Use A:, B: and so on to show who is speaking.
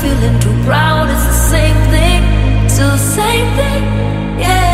A: feeling too proud, is the same thing, still the same thing, yeah.